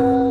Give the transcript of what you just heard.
you